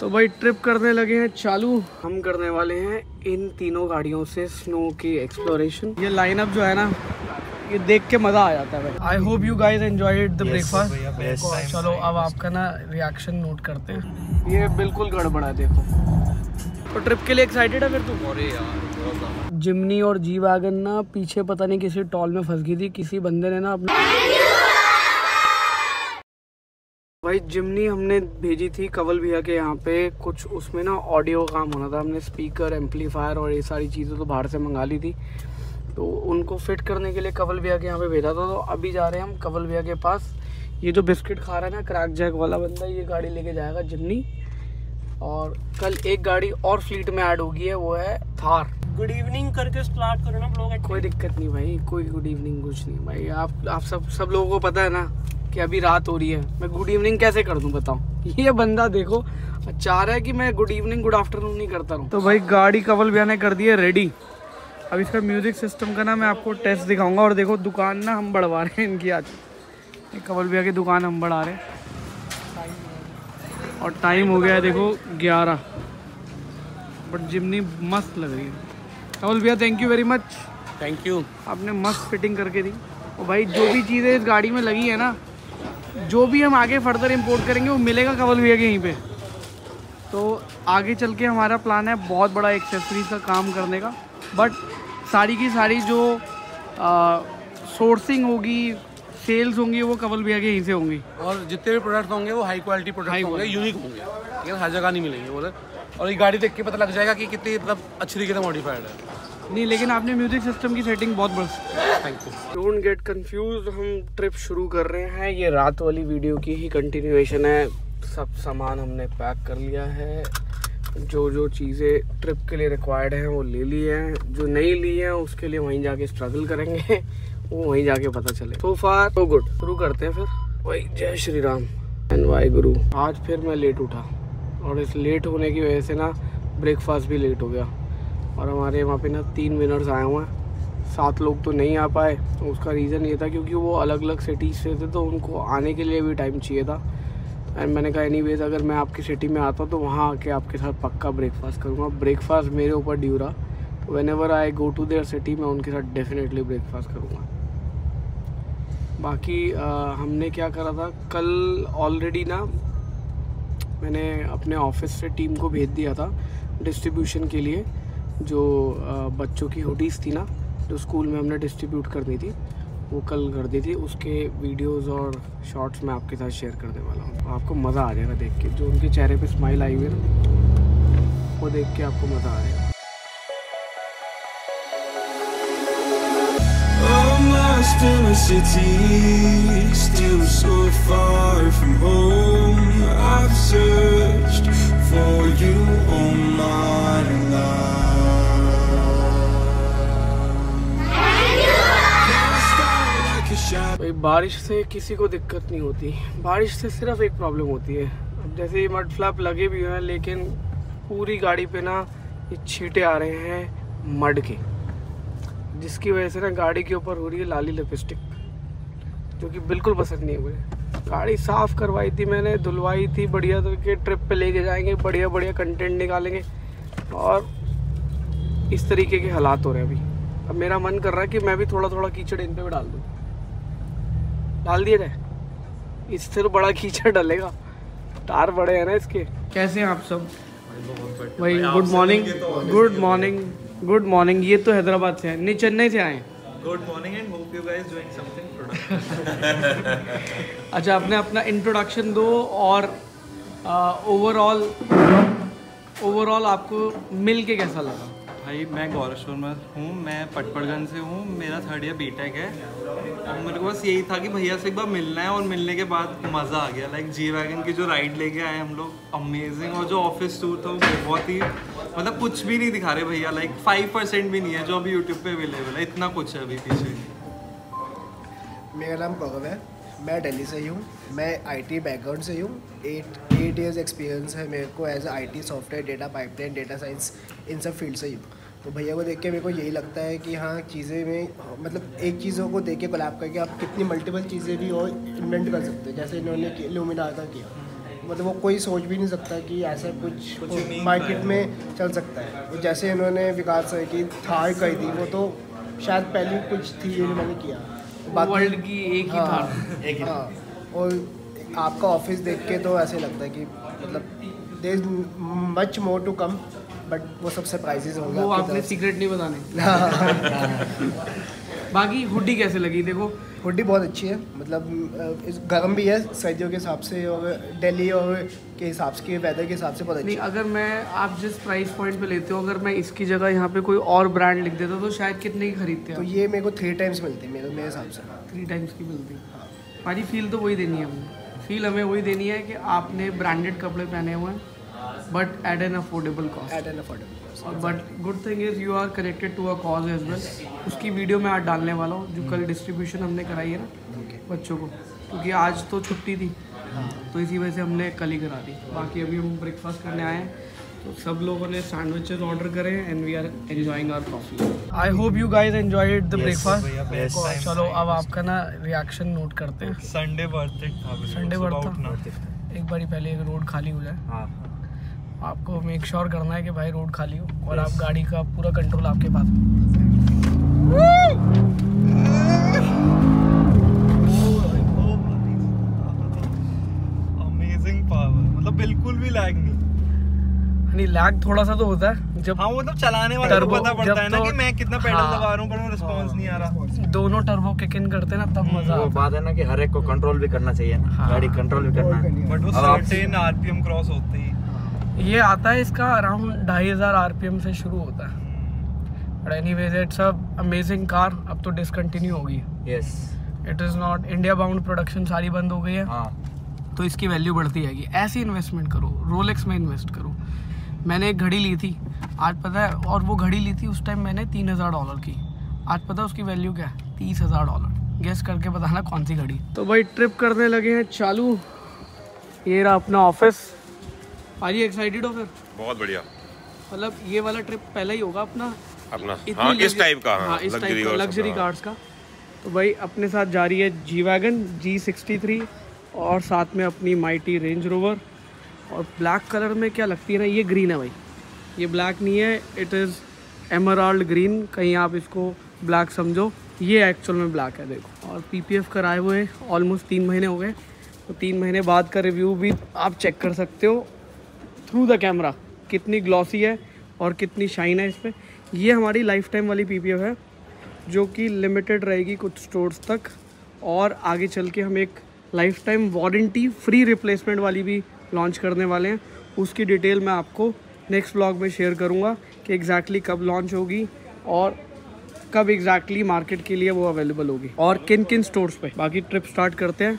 तो भाई ट्रिप करने लगे हैं चालू। हम करने वाले हैं इन तीनों गाड़ियों से स्नो की एक्सप्लोरेशन ये लाइनअप जो है ना ये देख के मज़ा आ जाता है भाई। I hope you guys enjoy the breakfast चलो अब आपका ना रिएक्शन नोट करते हैं। ये बिल्कुल गड़बड़ा है देखो। तो ट्रिप के लिए एक्साइटेड है फिर तू? अरे यार जिमनी और जी वैगन ना पीछे पता नहीं किसी टॉल में फंस गई थी किसी बंदे ने ना अपना भाई जिमनी हमने भेजी थी कवल भैया के यहाँ पे। कुछ उसमें ना ऑडियो काम होना था। हमने स्पीकर एम्पलीफायर और ये सारी चीज़ें तो बाहर से मंगा ली थी। तो उनको फिट करने के लिए कवल भैया के यहाँ पे भेजा था। तो अभी जा रहे हैं हम कवल भैया के पास। ये जो बिस्किट खा रहा है ना क्रैक जैक वाला बंदा ये गाड़ी लेके जाएगा जिमनी। और कल एक गाड़ी और फ्लीट में ऐड होगी है वो है थार। गुड इवनिंग करके स्टार्ट करो ना ब्लॉग कोई दिक्कत नहीं भाई कोई गुड इवनिंग कुछ नहीं। भाई आप आप सब सब लोगों को पता है ना। कि अभी रात हो रही है। मैं गुड इवनिंग कैसे कर दूँ बताओ? ये बंदा देखो चाह रहा है कि मैं गुड इवनिंग गुड आफ्टरनून नहीं करता रहूँ। तो भाई गाड़ी कवल भैया ने कर दी है रेडी अब इसका म्यूज़िक सिस्टम का ना मैं आपको टेस्ट दिखाऊँगा और देखो दुकान ना हम बढ़वा रहे हैं इनकी आज। ये कवल भैया की दुकान हम बढ़ा रहे हैं। और टाइम हो गया है देखो ग्यारह। बट जिमनी मस्त लग रही है। कवल भैया thank you very much thank you आपने मस्त फिटिंग करके दी। और भाई जो भी चीज़ें इस गाड़ी में लगी है ना जो भी हम आगे फर्दर इम्पोर्ट करेंगे वो मिलेगा कवल भैया के यहीं पे। तो आगे चल के हमारा प्लान है बहुत बड़ा एक्सेसरीज का काम करने का। बट सारी की सारी जो सोर्सिंग होगी सेल्स होंगी वो कवल भैया के यहीं से होंगी। और जितने भी प्रोडक्ट होंगे वो हाई क्वालिटी प्रोडक्ट होंगे यूनिक होंगे। लेकिन हर जगह नहीं मिलेंगे बोले और ये गाड़ी देख के पता लग जाएगा कि कितनी मतलब अच्छी तरीके से मॉडिफाइड है। नहीं, लेकिन आपने म्यूज़िक सिस्टम की सेटिंग बहुत बस thank you don't get confuse हम ट्रिप शुरू कर रहे हैं। ये रात वाली वीडियो की ही कंटिन्यूएशन है। सब सामान हमने पैक कर लिया है। जो जो चीज़ें ट्रिप के लिए रिक्वायर्ड हैं, वो ले ली हैं। जो नहीं ली हैं, उसके लिए वहीं जाके स्ट्रगल करेंगे। वो वहीं जाके पता चले। सो फार तो गुड शुरू करते हैं फिर। वही, जय श्री राम। एंड वाई गुरु। आज फिर मैं लेट उठा। और इस लेट होने की वजह से ना ब्रेकफास्ट भी लेट हो गया। और हमारे वहाँ पे ना तीन विनर्स आए हुए हैं। सात लोग तो नहीं आ पाए। उसका रीज़न ये था क्योंकि वो अलग अलग सिटीज़ से थे तो उनको आने के लिए भी टाइम चाहिए था। एंड मैंने कहा एनी अगर मैं आपकी सिटी में आता हूँ तो वहाँ आके आपके साथ पक्का ब्रेकफास्ट करूँगा। ब्रेकफास्ट मेरे ऊपर ड्यू रहा। Whenever I go to their city मैं उनके साथ डेफिनेटली ब्रेकफास्ट करूँगा। बाकी आ, हमने क्या करा था? कल ऑलरेडी ना मैंने अपने ऑफ़िस से टीम को भेज दिया था डिस्ट्रीब्यूशन के लिए। जो बच्चों की हुडीज़ थी ना जो स्कूल में हमने डिस्ट्रीब्यूट करनी थी वो कल कर दी थी। उसके वीडियोस और शॉर्ट्स मैं आपके साथ शेयर करने वाला हूँ। आपको मज़ा आ जाएगा देख के। जो उनके चेहरे पे स्माइल आई हुई है ना वो देख के आपको मज़ा आ जाएगा। In a city, still so far from home. I've बारिश से किसी को दिक्कत नहीं होती। बारिश से सिर्फ़ एक प्रॉब्लम होती है। अब जैसे ये मड फ्लैप लगे भी हैं, लेकिन पूरी गाड़ी पे ना ये छीटे आ रहे हैं मड के। जिसकी वजह से ना गाड़ी के ऊपर हो रही है लाली लिपस्टिक जो कि बिल्कुल पसंद नहीं हुए। गाड़ी साफ़ करवाई थी मैंने, धुलवाई थी, बढ़िया तो के ट्रिप पे लेके जाएँगे बढ़िया बढ़िया कंटेंट निकालेंगे। और इस तरीके के हालात हो रहे हैं अभी। अब मेरा मन कर रहा है कि मैं भी थोड़ा थोड़ा कीचड़ इन पर भी डाल दूँ। डाल दिए जाए इससे तो बड़ा कीचड़ डलेगा। टार बड़े हैं ना इसके। कैसे हैं आप सब? भाई good morning good morning good morning ये तो हैदराबाद से है। नहीं चेन्नई से आए good morning and hope you guys doing something अच्छा आपने अपना इंट्रोडक्शन दो और ओवरऑल ओवरऑल आपको मिल के कैसा लगा? भाई, मैं गौरव शर्मा हूँ, मैं पटपड़गंज से हूँ, मेरा थर्ड ईयर बीटेक है। और मेरे को बस यही था कि भैया से एक बार मिलना है और मिलने के बाद मज़ा आ गया। लाइक जी वैगन की जो राइड लेके आए हम लोग अमेजिंग और जो ऑफ़िस टूर था, वो बहुत ही मतलब कुछ भी नहीं दिखा रहे भैया। लाइक फाइव परसेंट भी नहीं है जो अभी यूट्यूब पे अवेलेबल है। इतना कुछ है अभी पीछे। मेरा नाम पगव है। मैं दिल्ली से ही हूँ मैं आईटी बैकग्राउंड से ही हूँ। एट एट ईयर्स एक्सपीरियंस है मेरे को as I T software data pipeline data science इन सब फ़ील्ड से ही हूँ। तो भैया को देख के मेरे को यही लगता है कि हाँ चीज़ें में मतलब एक चीज़ों को देख के कोलैप करके आप कितनी मल्टीपल चीज़ें भी और इन्वेंट कर सकते हैं। जैसे इन्होंने लूमिनार का किया। मतलब वो कोई सोच भी नहीं सकता कि ऐसा कुछ, कुछ मार्केट में चल सकता है। जैसे इन्होंने विकास की थार कर दी वो तो शायद पहले कुछ थी इन्होंने किया। बाकी वर्ल्ड की एक ही हाँ, था हाँ और आपका ऑफ़िस देख के तो ऐसे लगता है कि मतलब there is much more to come but वो सब सरप्राइजेज होंगे वो आपने सीक्रेट नहीं बताने बाकी हुडी कैसे लगी? देखो। हुडी बहुत अच्छी है। मतलब इस गर्म भी है सर्दियों के हिसाब से और दिल्ली और के हिसाब से वेदर के हिसाब से बहुत अच्छी नहीं अगर मैं आप जिस प्राइस पॉइंट पे लेते हो अगर मैं इसकी जगह यहाँ पे कोई और ब्रांड लिख देता तो शायद कितने की खरीदते तो ये मेरे को थ्री टाइम्स मिलती है मेरे मेरे हिसाब से। थ्री टाइम्स की मिलती। है। हमारी फील तो वही देनी है हमें फील हमें वही देनी है कि आपने ब्रांडेड कपड़े पहने हुए हैं but at an affordable cost at an affordable but good thing is you are connected to a cause as well उसकी वीडियो मैं आज डालने वाला हूँ जो कल डिस्ट्रीब्यूशन हमने कराई है ना बच्चों को। क्योंकि आज तो छुट्टी थी। तो इसी वजह से हमने कल ही करा दी। बाकी अभी हम ब्रेकफास्ट करने आए हैं। तो सब लोगों ने सैंडविचेस ऑर्डर करे हैं and we are enjoying our coffee I hope you guys enjoyed the breakfast चलो अब आपका ना रिएक्शन नोट करते हैं। संडे बर्थडे संडे बढ़ता एक बारी पहले एक रोड खाली हो जाए। हाँ। आपको मेक श्योर करना है कि भाई रोड खाली हो और आप गाड़ी का पूरा कंट्रोल आपके पास अमेजिंग पावर मतलब बिल्कुल भी लैग नहीं। नहीं लैग थोड़ा सा तो होता है जब हाँ वो तो चलाने वाले को पता पड़ता है ना तो- कि मैं कितना पेडल हाँ। दबा रहा हूँ पर वो रिस्पांस नहीं आ रहा। दोनों टर्बो किक इन करते ना तब मज़ा वो बात है ना कि हर एक को कंट्रोल भी करना चाहिए ना। हाँ। गाड़ी कंट्रोल भी करना है। बट वो सर्टेन आरपीएम क्रॉस होते ही है ये आता है इसका अराउंड ढाई हज़ार आरपीएम से शुरू होता है। But anyways it's amazing car अब तो डिसकंटिन्यू होगी। Yes it is not India bound production सारी बंद हो गई है। हाँ। तो इसकी वैल्यू बढ़ती जाएगी। ऐसी इन्वेस्टमेंट करो। रोलेक्स में इन्वेस्ट करो। मैंने एक घड़ी ली थी। आज पता है और वो घड़ी ली थी उस टाइम मैंने तीन हज़ार डॉलर की। आज पता है उसकी वैल्यू क्या है? तीस हज़ार डॉलर गेस करके बताना कौन सी घड़ी। तो भाई ट्रिप करने लगे हैं चालू। ये रहा अपना ऑफ़िस आज एक्साइटेड हो फिर? बहुत बढ़िया। मतलब ये वाला ट्रिप पहला ही होगा अपना? अपना। हाँ इस टाइप का हाँ इस लग्जरी टाइप का लग्जरी हाँ। कार्स का। तो भाई अपने साथ जा रही है G wagon G sixty three और साथ में अपनी माइटी रेंज रोवर और ब्लैक कलर में क्या लगती है ना ये ग्रीन है भाई। ये ब्लैक नहीं है इट इज़ एमराल्ड ग्रीन कहीं आप इसको ब्लैक समझो। ये एक्चुअल में ब्लैक है देखो। और पी पी एफ़ कराए हुए ऑलमोस्ट तीन महीने हो गए। तो तीन महीने बाद का रिव्यू भी आप चेक कर सकते हो। थ्रू द कैमरा कितनी ग्लॉसी है और कितनी शाइन है इस पर ये हमारी लाइफ टाइम वाली पीपीएफ है, जो कि लिमिटेड रहेगी कुछ स्टोर्स तक, और आगे चल के हम एक life time warranty free replacement वाली भी लॉन्च करने वाले हैं। उसकी डिटेल मैं आपको नेक्स्ट ब्लॉग में शेयर करूँगा कि एग्जैक्टली exactly कब लॉन्च होगी और कब एग्जैक्टली exactly मार्केट के लिए वो अवेलेबल होगी। और किन किन स्टोर्स पे। बाकी ट्रिप स्टार्ट करते हैं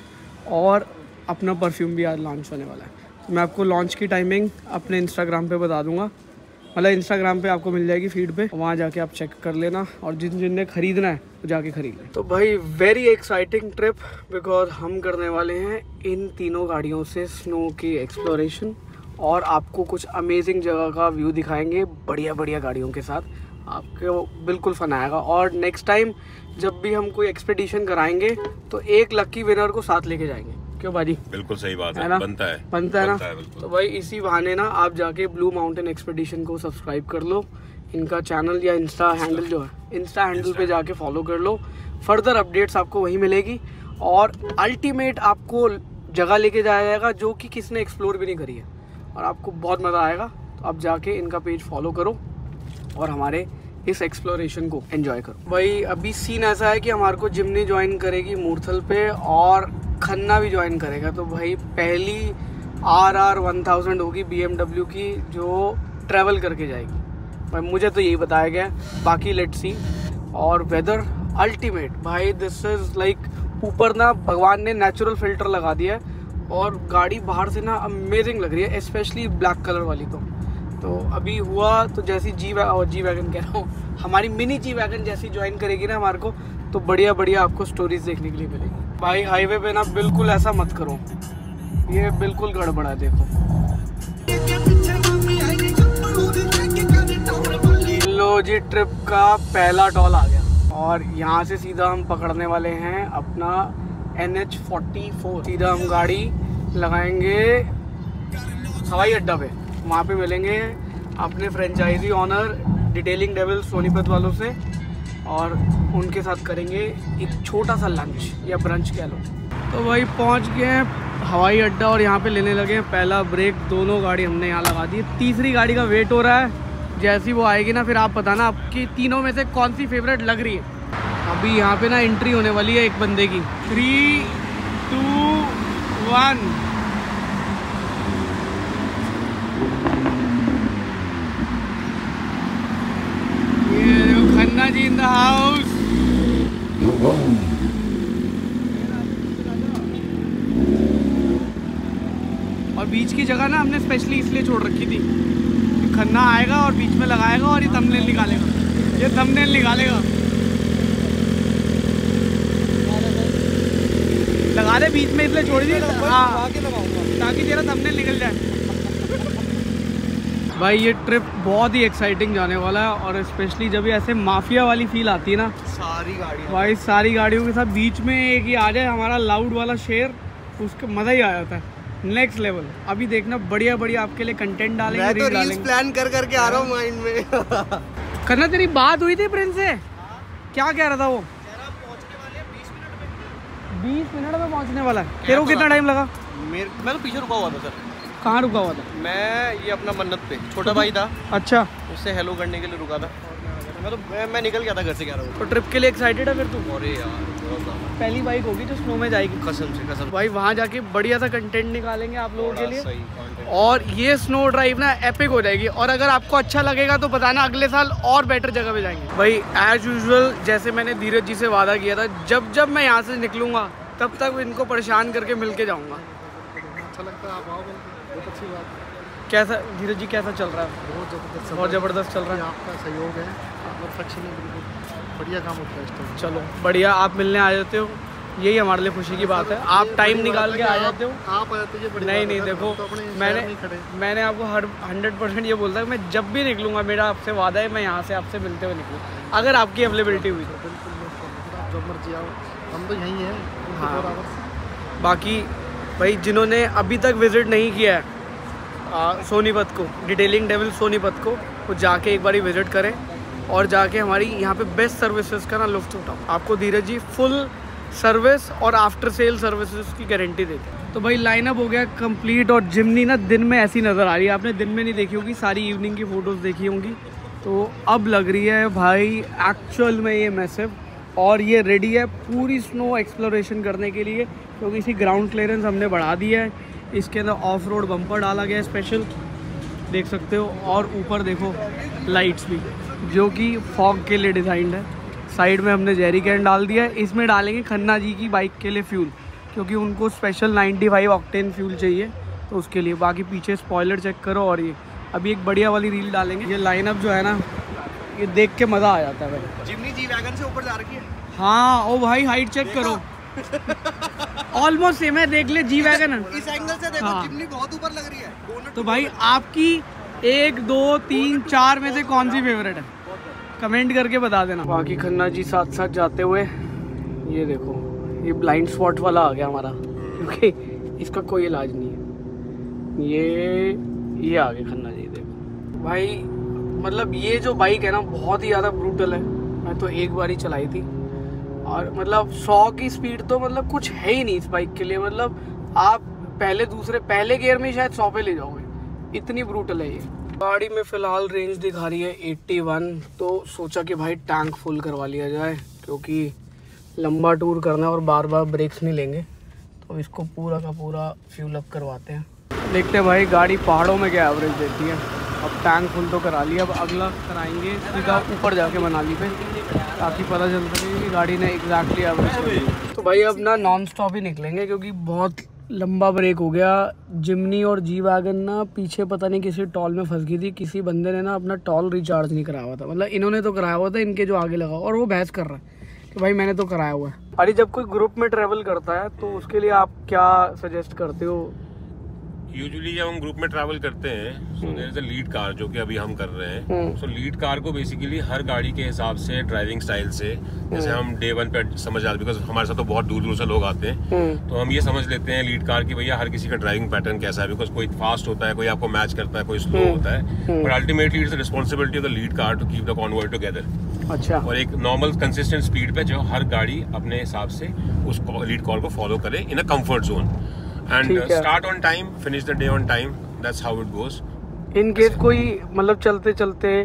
और अपना परफ्यूम भी आज लॉन्च होने वाला है। मैं आपको लॉन्च की टाइमिंग अपने इंस्टाग्राम पे बता दूँगा। मतलब इंस्टाग्राम पे आपको मिल जाएगी फ़ीड पे। वहाँ जाके आप चेक कर लेना और जिन जिन ने खरीदना है, वो जाके खरीद लें। तो भाई वेरी एक्साइटिंग ट्रिप बिकॉज़ हम करने वाले हैं इन तीनों गाड़ियों से स्नो की एक्सप्लोरेशन और आपको कुछ अमेजिंग जगह का व्यू दिखाएँगे बढ़िया बढ़िया गाड़ियों के साथ। आपको बिल्कुल फन आएगा। और नेक्स्ट टाइम जब भी हम कोई एक्सपेडिशन कराएँगे तो एक लकी विनर को साथ लेके जाएँगे। क्यों भाजी? बिल्कुल सही बात है ना? बनता है बनता है ना? तो भाई इसी बहाने ना आप जाके ब्लू माउंटेन एक्सपेडिशन को सब्सक्राइब कर लो इनका चैनल या इंस्टा हैंडल जो है इंस्टा हैंडल पे जाके फॉलो कर लो। फर्दर अपडेट्स आपको वहीं मिलेगी और अल्टीमेट आपको जगह लेके जाया जाएगा जो कि किसी ने एक्सप्लोर भी नहीं करी है। और आपको बहुत मज़ा आएगा तो आप जाके इनका पेज फॉलो करो और हमारे इस एक्सप्लोरेशन को एंजॉय करो। भाई अभी सीन ऐसा है कि हमारे को जिमनी ज्वाइन करेगी मूर्थल पे और खन्ना भी ज्वाइन करेगा। तो भाई पहली आर आर वन थाउज़ेंड होगी BMW की, जो ट्रैवल करके जाएगी। भाई मुझे तो यही बताया गया। बाकी लेट सी और वेदर अल्टीमेट भाई दिस इज़ लाइक ऊपर ना भगवान ने नेचुरल फ़िल्टर लगा दिया है। और गाड़ी बाहर से ना अमेजिंग लग रही है स्पेशली ब्लैक कलर वाली तो। तो अभी हुआ तो जैसी जी वै और जी वैगन कह रहा हूँ, हमारी मिनी जी वैगन जैसी ज्वाइन करेगी ना हमारे को तो बढ़िया बढ़िया आपको स्टोरीज देखने के लिए मिलेगी। भाई हाईवे पे ना बिल्कुल ऐसा मत करो। ये बिल्कुल गड़बड़ा देखो। लो जी ट्रिप का पहला टॉल आ गया। और यहाँ से सीधा हम पकड़ने वाले हैं अपना एन एच फोर्टी फोर सीधा हम गाड़ी लगाएँगे हवाई अड्डा पे। वहाँ पे मिलेंगे अपने franchisee owner detailing devil Sonipat वालों से। और उनके साथ करेंगे एक छोटा सा लंच या ब्रंच कह लो। तो भाई पहुँच गए हैं हवाई अड्डा और यहाँ पे लेने लगे हैं। पहला ब्रेक दोनों गाड़ी हमने यहाँ लगा दी। तीसरी गाड़ी का वेट हो रहा है। जैसी वो आएगी ना, फिर आप बताना आपकी तीनों में से कौन सी फेवरेट लग रही है। अभी यहाँ पे ना एंट्री होने वाली है एक बंदे की। थ्री टू वन ये Khanna ji in the house और बीच की जगह ना हमने स्पेशली इसलिए छोड़ रखी थी कि खन्ना आएगा और बीच में लगाएगा और ये थंबनेल निकालेगा। ये थंबनेल निकालेगा। लगा दे बीच में इसलिए छोड़ दिए हाँ। ताकि तेरा थंबनेल निकल जाए। भाई ये ट्रिप बहुत ही एक्साइटिंग जाने वाला है और स्पेशली जब ये ऐसे माफिया वाली फील आती है ना। सारी गाड़ियाँ। भाई सारी गाड़ियों के साथ बीच में एक ये आ जाए हमारा लाउड वाला शेर उसका मज़ा ही आ जाता है। नेक्स्ट लेवल अभी देखना बढ़िया बढ़िया आपके लिए कंटेंट डालेंगे मैं तो रील्स प्लान कर करके आ रहा हूँ माइंड में। करना तेरी बात हुई थी प्रिंस से? क्या कह रहा था वो? बीस मिनट में। पहुँचने वाला है। तेरे को कितना टाइम लगा? मेरे मैं तो पीछे रुका हुआ था सर। कहाँ रुका हुआ था? मैं ये अपना मन्नत पे छोटा भाई था। अच्छा। उससे हेलो करने के लिए रुका था। मैं तो मैं, मैं निकल गया था घर से ग्यारह बजे। तो ट्रिप के लिए एक्साइटेड है फिर तू? अरे यार पहली बाइक होगी जो स्नो में जाएगी। कसम से कसम भाई वहाँ जाके बढ़िया सा कंटेंट निकालेंगे आप लोगों के लिए। और ये स्नो ड्राइव ना एपिक हो जाएगी। और अगर आपको अच्छा लगेगा तो बताना अगले साल और बेटर जगह पे जाएँगे। भाई एज यूजल जैसे मैंने धीरज जी से वादा किया था जब जब मैं यहाँ से निकलूँगा तब तक इनको परेशान करके मिल के जाऊँगा। अच्छा लगता है आप आओ बहुत अच्छी बात कैसा धीरज जी कैसा चल रहा है? बहुत ज़बरदस्त बहुत ज़बरदस्त चल रहा है? आपका सहयोग है। परफेक्शन है बिल्कुल बढ़िया काम होता है इस टाइम चलो बढ़िया आप मिलने आ जाते हो। यही हमारे लिए खुशी की बात है। आप टाइम निकाल के आ जाते हो। आप आ जाते हैं, नहीं नहीं देखो तो मैंने मैंने आपको हर हंड्रेड परसेंट ये बोलता है मैं जब भी निकलूँगा मेरा आपसे वादा है मैं यहाँ से आपसे मिलते हुए निकलूँ अगर आपकी अवेलेबिलिटी हुई। तो बिल्कुल बिल्कुल। जब मर्ज़ी आओ। हम तो यहीं हैं। हाँ। बाकी भाई जिन्होंने अभी तक विज़िट नहीं किया है आ, सोनीपत को डिटेलिंग डेविल सोनीपत को वो जाके एक बारी विज़िट करें और जाके हमारी यहाँ पे बेस्ट सर्विसेज़ का ना लुफ्त उठाओ। आपको धीरज जी फुल सर्विस और आफ्टर सेल सर्विसेज़ की गारंटी देते हैं। तो भाई लाइनअप हो गया कंप्लीट और जिमनी ना दिन में ऐसी नज़र आ रही है। आपने दिन में नहीं देखी होगी सारी इवनिंग की फ़ोटोज़ देखी होंगी। तो अब लग रही है भाई एक्चुअल में ये मैसिव और ये रेडी है पूरी स्नो एक्सप्लोरेशन करने के लिए। क्योंकि इसी ग्राउंड क्लियरेंस हमने बढ़ा दिया है। इसके अंदर ऑफ़ रोड बम्पर डाला गया है स्पेशल देख सकते हो और ऊपर देखो लाइट्स भी जो कि फॉग के लिए डिज़ाइंड है। साइड में हमने जेरी कैन डाल दिया है। इसमें डालेंगे खन्ना जी की बाइक के लिए फ्यूल क्योंकि उनको स्पेशल 95 फाइव ऑक्टेन फ्यूल चाहिए तो उसके लिए। बाकी पीछे स्पॉयलर चेक करो और ये। अभी एक बढ़िया वाली रील डालेंगे। ये लाइनअप जो है ना ये देख के मज़ा आ जाता है भाई। जिमनी जी वैगन से ऊपर जा रखी है। हाँ ओ भाई हाइट चेक करो। ऑलमोस्ट सेम है देख ले जी वैगन इस एंगल से देखो हाँ। जिमनी बहुत ऊपर लग रही है। तो भाई आपकी एक दो तीन चार में से कौन सी फेवरेट है? कमेंट करके बता देना। बाकी खन्ना जी साथ साथ जाते हुए ये देखो ये ब्लाइंड स्पॉट वाला आ गया हमारा क्योंकि इसका कोई इलाज नहीं है। ये ये आ गया खन्ना जी देखो। भाई मतलब ये जो बाइक है ना बहुत ही ज़्यादा ब्रूटल है। मैं तो एक बार ही चलाई थी। और मतलब सौ की स्पीड तो मतलब कुछ है ही नहीं इस बाइक के लिए। मतलब आप पहले दूसरे, पहले गियर में शायद सौ पे ले जाओगे। इतनी ब्रूटल है ये। गाड़ी में फ़िलहाल रेंज दिखा रही है 81 तो सोचा कि भाई टैंक फुल करवा लिया जाए, क्योंकि लंबा टूर करना है और बार बार ब्रेक्स नहीं लेंगे। तो इसको पूरा का पूरा फ्यूल अप करवाते हैं। देखते हैं भाई, गाड़ी पहाड़ों में क्या एवरेज देती है। अब टैंक फुल तो करा लिया अब अगला कराएँगे, सीधा ऊपर जाके मनाली पे, ताकि पता चल सके कि गाड़ी ने एग्जैक्टली एवरेज तो भाई अब ना नॉन स्टॉप ही निकलेंगे, क्योंकि बहुत लंबा ब्रेक हो गया। जिमनी और जी वैगन ना पीछे पता नहीं किसी टॉल में फंस गई थी, किसी बंदे ने ना अपना टॉल रिचार्ज नहीं कराया हुआ था। मतलब इन्होंने तो कराया हुआ था, इनके जो आगे लगा और वो बहस कर रहा है कि भाई मैंने तो कराया हुआ है। अरे जब कोई ग्रुप में ट्रेवल करता है तो उसके लिए आप क्या सजेस्ट करते हो? यूजुअली जब हम ग्रुप में ट्रैवल करते हैं so there is a lead car जो कि अभी हम कर रहे हैं। सो लीड कार को बेसिकली हर गाड़ी के हिसाब से ड्राइविंग स्टाइल से जैसे हम डे वन पे समझ जाते बिकॉज़ हमारे साथ तो बहुत दूर दूर से लोग आते हैं। तो हम ये समझ लेते हैं लीड कार की भैया हर किसी का ड्राइविंग पैटर्न कैसा है बिकॉज़ कोई फास्ट होता है कोई आपको मैच करता है कोई स्लो होता है। But ultimately it's responsibility of the lead car to keep the convoy together अच्छा। और एक नॉर्मल कंसिस्टेंट स्पीड पे जो हर गाड़ी अपने हिसाब से उस लीड कॉल को फॉलो करे in a comfort zone and. Start on time finish the day on time that's how it goes in case कोई मतलब चलते चलते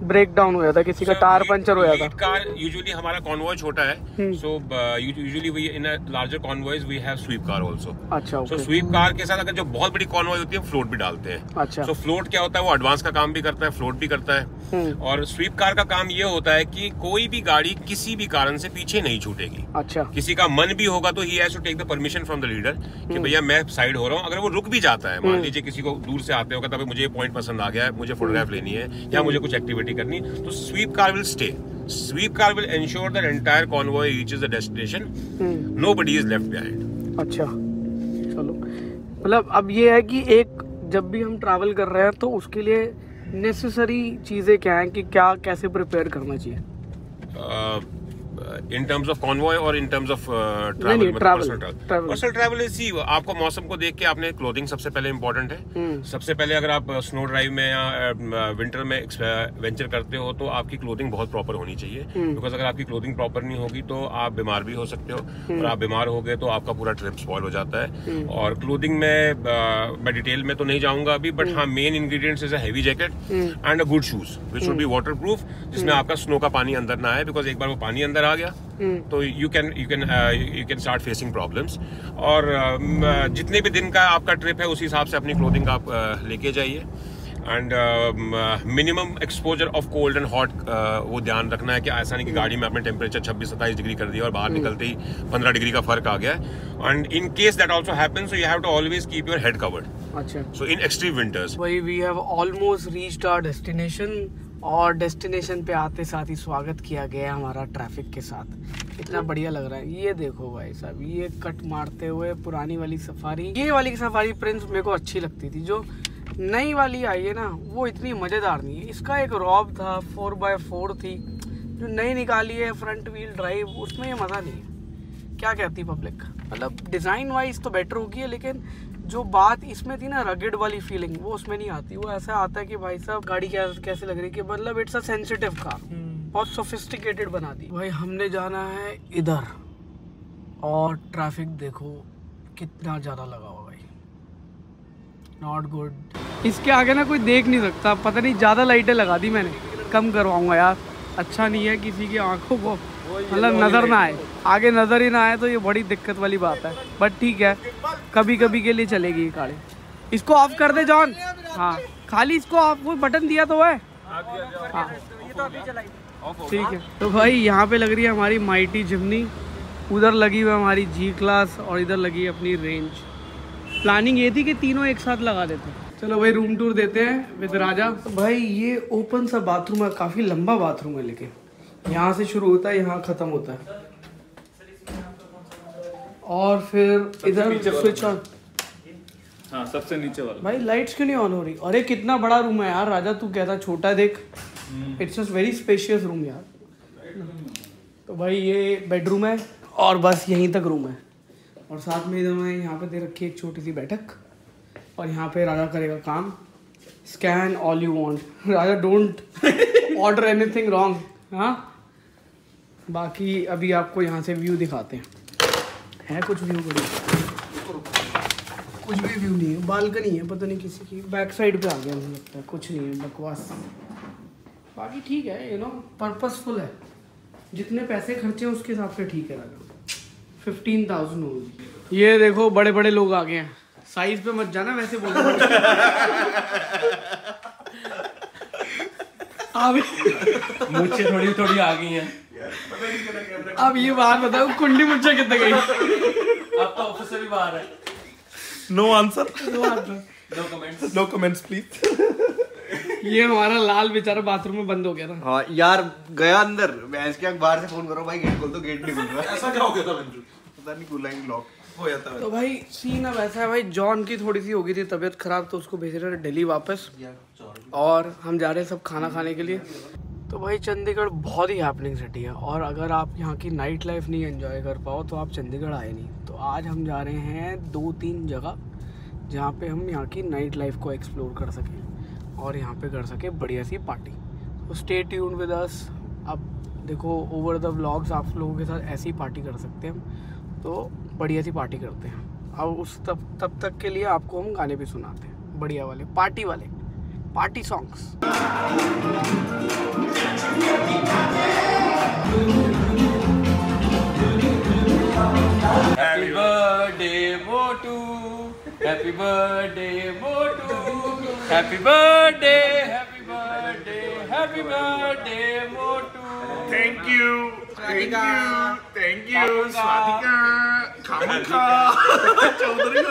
ब्रेक डाउन हो जाता किसी का टायर पंचर हो जाता। कार यूजुअली हमारा कॉन्वॉय छोटा है हम्म। So usually we in larger convoys we have sweep car also अच्छा सो स्वीप कार के साथ अगर जो बहुत बड़ी कॉन्वॉय होती है फ्लोट भी डालते हैं। अच्छा। सो फ्लोट क्या होता है वो एडवांस का काम भी करता है फ्लोट भी करता है। हम्म, और स्वीप कार का काम ये होता है कि कोई भी गाड़ी किसी भी कारण से पीछे नहीं छूटेगी। अच्छा। किसी का मन भी होगा तो he has to take the permission from the leader कि भैया मैं साइड हो रहा हूँ। अगर वो रुक भी जाता है मान लीजिए किसी को दूर से आते होगा तभी मुझे पॉइंट पसंद आ गया है मुझे फोटोग्राफ लेनी है या मुझे कुछ एक्टिविटी करनी तो sweep car will stay sweep car will ensure that entire convoy reaches the destination no nobody is left behind अच्छा। चलो। मतलब अब ये है कि एक जब भी हम ट्रैवल कर रहे हैं तो उसके लिए नेसेसरी चीज़ें क्या हैं कि क्या कैसे प्रिपेयर करना चाहिए? इन टर्म्स ऑफ़ कॉन्वॉय और in terms of travel personal travel is see आपको मौसम को देख के आपने क्लोथिंग सबसे पहले इंपॉर्टेंट है। हम्म, सबसे पहले अगर आप स्नो ड्राइव में या विंटर में वेंचर करते हो तो आपकी क्लोथिंग बहुत प्रॉपर होनी चाहिए। हम्म। बिकॉज़ अगर आपकी क्लोथिंग प्रॉपर नहीं होगी तो आप बीमार भी हो सकते हो। और आप बीमार हो गए तो आपका पूरा ट्रिप स्पॉइल हो जाता है। और क्लोथिंग में मैं डिटेल में तो नहीं जाऊँगा अभी बट हाँ main ingredients is a heavy jacket and a good shoes which should be waterproof जिसमें आपका स्नो का पानी अंदर ना आए बिकॉज़ एक बार वो पानी अंदर आ गया हम्म, तो you can you can you can start facing problems और um, uh, जितने भी दिन का आपका ट्रिप है उस हिसाब से अपनी क्लोथिंग आप uh, लेके जाइए। And minimum exposure of cold and hot वो ध्यान रखना है कि ऐसा नहीं कि गाड़ी में आपने टेम्परेचर 26 27 डिग्री कर दिया और बाहर निकलते ही 15 डिग्री का फ़र्क आ गया है। And in case that also happens so you have to always keep your head covered अच्छा। सो इन एक्सट्रीम विंटर्स वही we have almost reached our destination और डेस्टिनेशन पे आते साथ ही स्वागत किया गया हमारा ट्रैफ़िक के साथ। इतना बढ़िया लग रहा है। ये देखो भाई साहब, ये कट मारते हुए पुरानी वाली सफारी ये वाली सफारी प्रिंस मेरे को अच्छी लगती थी। जो नई वाली आई है ना, वो इतनी मज़ेदार नहीं है। इसका एक रॉब था फोर बाय फोर थी। जो नई निकाली है फ्रंट व्हील ड्राइव उसमें ये मज़ा नहीं है। क्या कहती पब्लिक मतलब डिज़ाइन वाइज तो बेटर होगी है लेकिन जो बात इसमें थी ना रगेड वाली फीलिंग वो उसमें नहीं आती। वो ऐसा आता है कि भाई साहब गाड़ी क्या कैसे लग रही है कि मतलब इट्स अ सेंसिटिव कार बहुत सोफिस्टिकेटेड बना दी। भाई हमने जाना है इधर और ट्रैफ़िक देखो कितना ज़्यादा लगा हुआ भाई। नॉट गुड इसके आगे ना कोई देख नहीं सकता पता नहीं ज़्यादा लाइटें लगा दी मैंने। कम करवाऊँगा यार। अच्छा नहीं है किसी की आँखों को। मतलब नज़र ना आए। आगे नज़र ही ना आए तो ये बड़ी दिक्कत वाली बात है। बट ठीक है कभी कभी के लिए चलेगी ये गाड़ी। इसको ऑफ़ कर दे जॉन हाँ। खाली इसको ऑफ़ वो बटन दिया तो है। हाँ। ठीक है। तो भाई, यहाँ पे लग रही है हमारी माइटी जिमनी उधर लगी हुई हमारी जी क्लास और इधर लगी है अपनी रेंज प्लानिंग ये थी कि तीनों एक साथ लगा देते। चलो भाई रूम टूर देते हैं विद राजा। तो भाई, ये ओपन सा बाथरूम है, काफ़ी लंबा बाथरूम है लेकिन। यहाँ से शुरू होता है यहाँ ख़त्म होता है। और फिर इधर स्विच ऑन हाँ। सबसे नीचे वाला भाई लाइट्स क्यों नहीं ऑन हो रही? अरे कितना बड़ा रूम है यार राजा तू कहता छोटा देख। It's a very spacious room यार। तो भाई ये बेडरूम है और बस यहीं तक रूम है। और साथ में इधर मैं यहाँ पे दे रखी है एक छोटी सी बैठक और यहाँ पे राजा करेगा काम। Scan all you want Raja don't order anything wrong हाँ? बाकी अभी आपको यहाँ से व्यू दिखाते हैं। है कुछ व्यू बढ़िया कुछ भी व्यू नहीं है। बालकनी है, पता नहीं किसी की। बैक साइड पे आ गया, मुझे लगता है। कुछ नहीं है, बकवास। बाकी ठीक है यू नो पर्पसफुल है। जितने पैसे खर्चे हैं, उसके हिसाब से ठीक है राजा फिफ्टीन थाउज़ेंड होगी ये देखो बड़े बड़े लोग आ गए हैं। साइज़ पे मत जाना, वैसे बोलो अब मुझे थोड़ी थोड़ी आ गई हैं। अब ये बात बताओ कुंडी मुझे कितने गई? अब तो ऑफिसर भी बाहर है। No answer no comments no comments please ये हमारा लाल बेचारा बाथरूम में बंद हो गया था। हाँ यार गया अंदर। भैंस के बाहर से फ़ोन करो भाई गेट खोल तो गेट नहीं खुल रहा। ऐसा क्या हो गया था मंजू पता नहीं खुला ही लॉक हो जाता है। तो भाई सीन अब ऐसा है भाई जॉन की थोड़ी सी हो गई थी तबीयत खराब तो उसको भेज रहे थे दिल्ली वापस। और हम जा रहे हैं सब खाना खाने के लिए। तो भाई, चंडीगढ़ बहुत ही हैपनिंग सिटी है और अगर आप यहाँ की नाइट लाइफ नहीं एंजॉय कर पाओ तो आप चंडीगढ़ आए नहीं। तो आज हम जा रहे हैं दो तीन जगह जहाँ पे हम यहाँ की नाइट लाइफ को एक्सप्लोर कर सकें और यहाँ पे कर सकें बढ़िया सी पार्टी तो स्टे ट्यून विद अस अब देखो ओवर द व्लॉग्स आप लोगों के साथ ऐसी पार्टी कर सकते हैं तो बढ़िया सी पार्टी करते हैं। अब उस तब तब तक के लिए आपको हम गाने भी सुनाते हैं। बढ़िया वाले पार्टी वाले। party songs. Happy birthday, Motu. Happy birthday, Motu. Happy birthday, happy birthday, happy birthday, Motu. Thank you. Thank you. Thank you. Swatika. Kamukha. Chaudhary